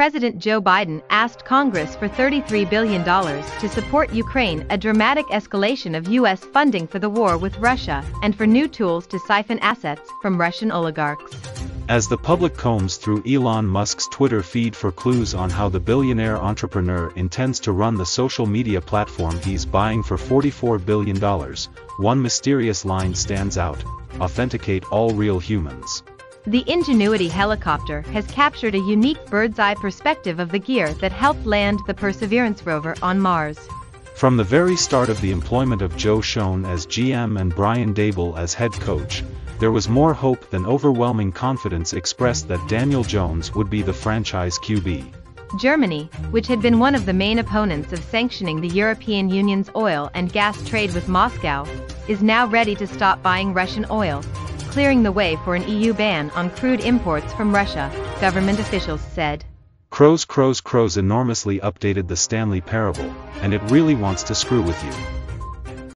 President Joe Biden asked Congress for $33 billion to support Ukraine, a dramatic escalation of U.S. funding for the war with Russia, and for new tools to siphon assets from Russian oligarchs. As the public combs through Elon Musk's Twitter feed for clues on how the billionaire entrepreneur intends to run the social media platform he's buying for $44 billion, one mysterious line stands out, authenticate all real humans. The Ingenuity helicopter has captured a unique bird's-eye perspective of the gear that helped land the Perseverance rover on Mars. From the very start of the employment of Joe Schoen as GM and Brian Daboll as head coach, there was more hope than overwhelming confidence expressed that Daniel Jones would be the franchise QB. Germany, which had been one of the main opponents of sanctioning the European Union's oil and gas trade with Moscow, is now ready to stop buying Russian oil, clearing the way for an EU ban on crude imports from Russia, government officials said. Crows Crows Crows enormously updated the Stanley Parable, and it really wants to screw with you.